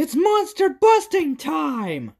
It's monster busting time!